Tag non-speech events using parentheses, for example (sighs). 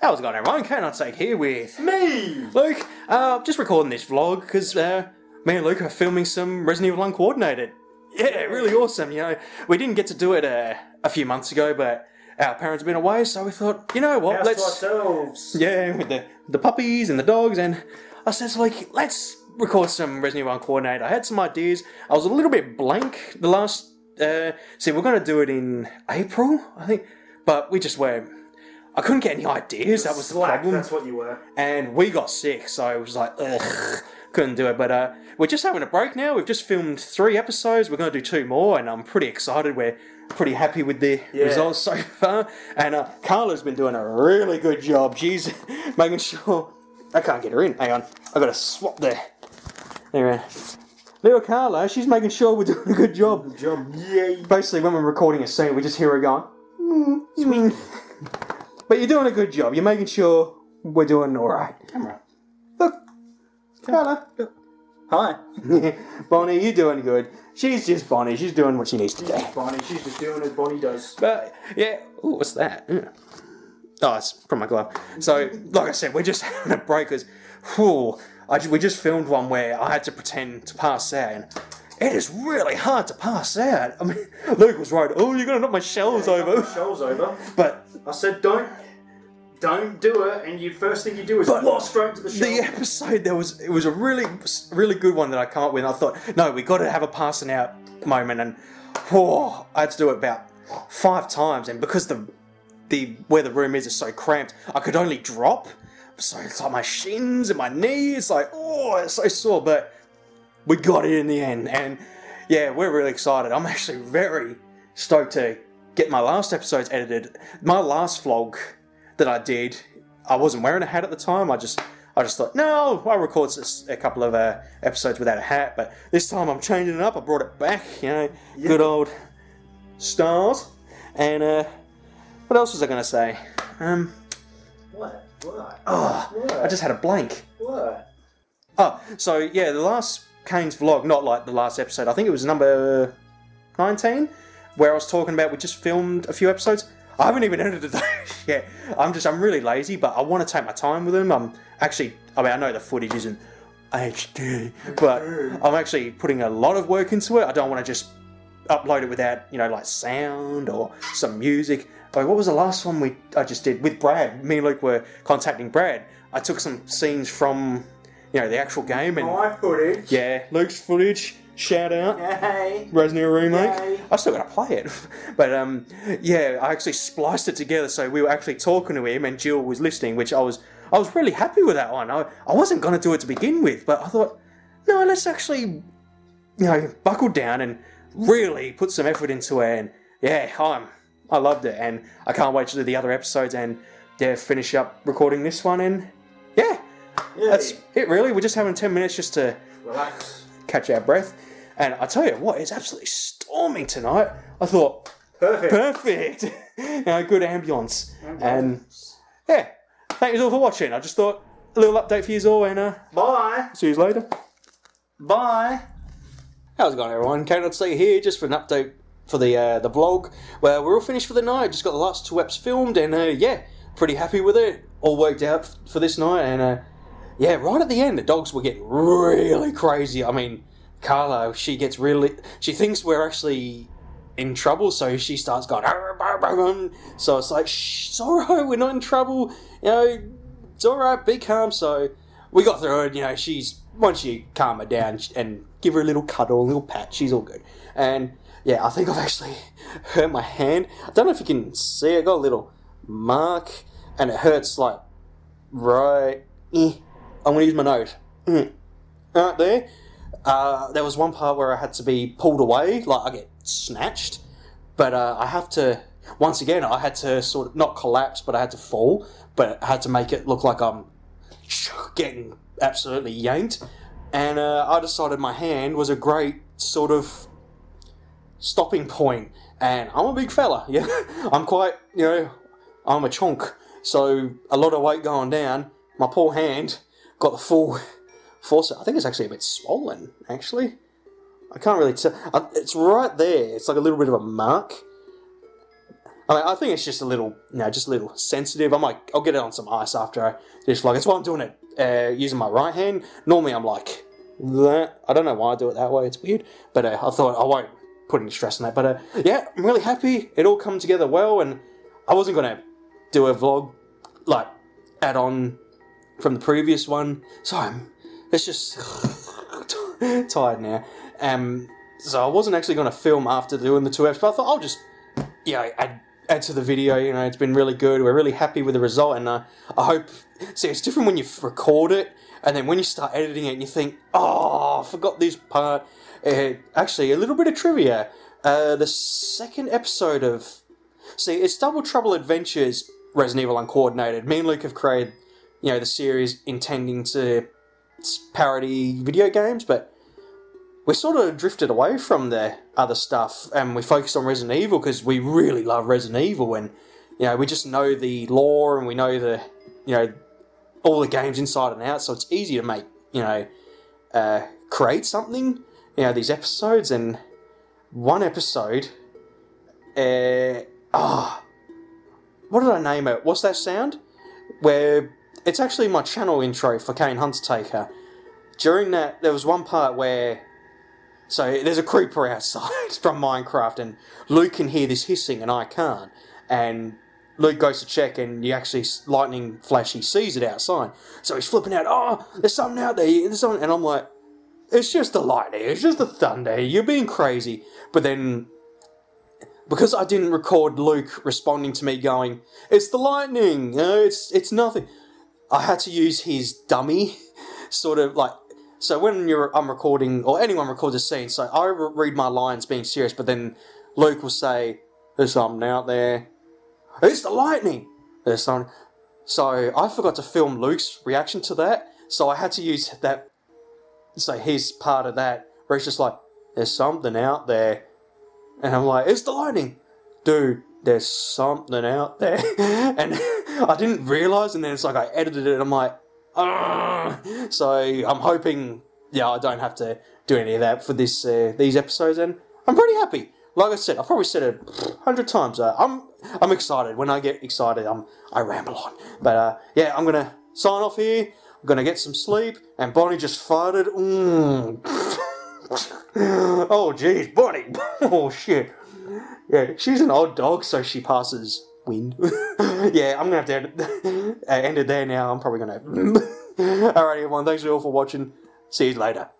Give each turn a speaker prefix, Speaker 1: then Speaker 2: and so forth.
Speaker 1: How's it going, everyone? Can I take here with
Speaker 2: Me!
Speaker 1: Luke? Uh, just recording this vlog because uh, me and Luke are filming some Resident Evil Uncoordinated. Yeah, really awesome. You know, we didn't get to do it uh, a few months ago, but our parents have been away, so we thought, you know what,
Speaker 2: House
Speaker 1: let's
Speaker 2: ourselves.
Speaker 1: yeah, with the the puppies and the dogs, and I said, like, let's record some Resident Evil Uncoordinated. I had some ideas. I was a little bit blank the last. Uh, see, we're going to do it in April, I think, but we just were. I couldn't get any ideas. That was the
Speaker 2: Slack,
Speaker 1: problem
Speaker 2: that's what you were.
Speaker 1: and we got sick, so it was like, ugh, couldn't do it. But uh, we're just having a break now. We've just filmed three episodes. We're going to do two more, and I'm pretty excited. We're pretty happy with the
Speaker 2: Yeah.
Speaker 1: results so far. And uh, Carla's been doing a really good job. She's (laughs) making sure. I can't get her in. Hang on, I've got to swap there. There, little Carla. She's making sure we're doing a good job.
Speaker 2: Job, yay.
Speaker 1: Basically, when we're recording a scene, we just hear her going. "Mm, mm." But you're doing a good job. You're making sure we're doing all right.
Speaker 2: Camera.
Speaker 1: Look, Carla.
Speaker 2: Hi. (laughs)
Speaker 1: Bonnie, you're doing good. She's just Bonnie. She's doing what she needs to do.
Speaker 2: Bonnie, she's just doing as Bonnie does.
Speaker 1: But yeah, Ooh, what's that? Mm. Oh, it's from my glove. So, like I said, we're just (laughs) having a break because, whew, I, we just filmed one where I had to pretend to pass out, and it is really hard to pass out. I mean, (laughs) Luke was right. Oh, you're gonna knock my shelves over.
Speaker 2: Show's over. (laughs)
Speaker 1: But
Speaker 2: I said don't, don't do it, and you first thing you do is walk straight to the show.
Speaker 1: the episode there was it was a really really good one that I come up with. I thought, no, we got to have a passing out moment, and whoa, I had to do it about five times, and because the the where the room is is so cramped, I could only drop. So it's like my shins and my knees, like oh, it's so sore, but we got it in the end, and yeah, we're really excited. I'm actually very stoked to get my last episodes edited. My last vlog that I did, I wasn't wearing a hat at the time. I just, I just thought, no, I record a couple of uh, episodes without a hat, but this time I'm changing it up. I brought it back, you know, good old stars. And uh, what else was I going to say? Um,
Speaker 2: What? What?
Speaker 1: oh,
Speaker 2: What?
Speaker 1: I just had a blank.
Speaker 2: What?
Speaker 1: Oh, so yeah, the last Kayne's vlog, not like the last episode. I think it was number nineteen, where I was talking about we just filmed a few episodes. I haven't even edited (laughs) those yet. I'm just I'm really lazy, but I want to take my time with them. I'm actually, I mean, I know the footage isn't HD, but I'm actually putting a lot of work into it. I don't want to just upload it without you know like sound or some music. Like what was the last one we I just did with Brad? Me and Luke were contacting Brad. I took some scenes from you know the actual game and
Speaker 2: My footage.
Speaker 1: yeah, Luke's footage. Shout out.
Speaker 2: Yay.
Speaker 1: Resident Evil remake.
Speaker 2: Yay.
Speaker 1: I still gotta play it, (laughs) but um, yeah, I actually spliced it together so we were actually talking to him, and Jill was listening, which I was I was really happy with that one. I, I wasn't gonna do it to begin with, but I thought, no, let's actually, you know, buckle down and really put some effort into it. And yeah, I'm I loved it, and I can't wait to do the other episodes and yeah, finish up recording this one. And yeah,
Speaker 2: Yay.
Speaker 1: that's it. Really, we're just having ten minutes just to
Speaker 2: Relax.
Speaker 1: catch our breath. And I tell you what, it's absolutely storming tonight. I thought,
Speaker 2: Perfect.
Speaker 1: perfect, (laughs) you know, good ambience. And yeah, thank you all for watching. I just thought a little update for you all, and uh,
Speaker 2: Bye.
Speaker 1: see you later.
Speaker 2: Bye.
Speaker 1: How's it going, everyone? Kayne I'd say here just for an update for the uh, the vlog. Well, we're all finished for the night. Just got the last two eps filmed, and uh, yeah, pretty happy with it. All worked out f- for this night, and uh, yeah, right at the end, the dogs were getting really crazy. I mean, Carla, she gets really, she thinks we're actually in trouble, so she starts going. "Arr, arr, arr, arr." So it's like, shh, it's all right, we're not in trouble. You know, it's all right, be calm. So we got through it. You know, she's once you calm her down and give her a little cuddle, a little pat, she's all good. And yeah, I think I've actually (laughs) hurt my hand. I don't know if you can see. I got a little mark, and it hurts like right. Eh. I'm gonna use my nose. Mm. Right there. Uh, there was one part where I had to be pulled away, like I get snatched, but uh, I have to. Once again, I had to sort of not collapse, but I had to fall, but I had to make it look like I'm (sighs) getting absolutely yanked. And uh, I decided my hand was a great sort of stopping point. And I'm a big fella, (laughs) yeah. I'm quite, you know, I'm a chunk, So a lot of weight going down. My poor hand got the full force. I think it's actually a bit swollen, actually. I can't really tell. It's right there. It's like a little bit of a mark. I, mean, I think it's just a little, you know, just a little sensitive. I might, I'll get it on some ice after I just like. It's why I'm doing it uh, using my right hand. Normally, I'm like that. I don't know why I do it that way. It's weird, but uh, I thought I won't put any stress on that. But uh, yeah, I'm really happy. It all come together well, and I wasn't gonna do a vlog like add on from the previous one, so I'm. It's just (sighs) tired now. Um, so I wasn't actually going to film after doing the two episodes, but I thought I'll just, know, add, add to the video. You know, it's been really good. We're really happy with the result, and uh, I hope. See, it's different when you record it, and then when you start editing it, and you think, oh, I forgot this part. Uh, actually, a little bit of trivia. Uh, the second episode of, see, it's Double Trouble Adventures Resident Evil Uncoordinated. Me and Luke have created, you know, the series intending to parody video games, but we sort of drifted away from the other stuff and we focused on Resident Evil because we really love Resident Evil and you know we just know the lore and we know the you know all the games inside and out so it's easy to make you know uh, create something you know these episodes and one episode uh, oh, what did I name it? What's that sound? Where it's actually my channel intro for Kayne Huntertaker during that there was one part where so there's a creeper outside (laughs) from Minecraft, and Luke can hear this hissing, and I can't. And Luke goes to check, and you actually lightning flash. He sees it outside, so he's flipping out. Oh, there's something out there. There's something, and I'm like, it's just the lightning. It's just the thunder. You're being crazy. But then, because I didn't record Luke responding to me going, "It's the lightning. It's it's nothing." I had to use his dummy, sort of like so when you're I'm recording or anyone records a scene, so I read my lines being serious, but then Luke will say, "There's something out there. It's the lightning. There's something." So I forgot to film Luke's reaction to that, so I had to use that. So his part of that where he's just like, "There's something out there," and I'm like, "It's the lightning, dude." There's something out there, (laughs) and I didn't realize, and then it's like I edited it. and I'm like, so I'm hoping, yeah, I don't have to do any of that for this uh, these episodes, and I'm pretty happy. Like I said, I've probably said it a hundred times. Uh, I'm I'm excited. When I get excited, I'm I ramble on. But uh, yeah, I'm gonna sign off here. I'm gonna get some sleep. And Bonnie just farted. Mm. (laughs) oh jeez, Bonnie. (laughs) oh shit. Yeah, she's an odd dog, so she passes wind. (laughs) yeah, I'm gonna have to end it, (laughs) uh, end it there now. I'm probably gonna. (laughs) Alright, everyone. Thanks all for watching. See you later.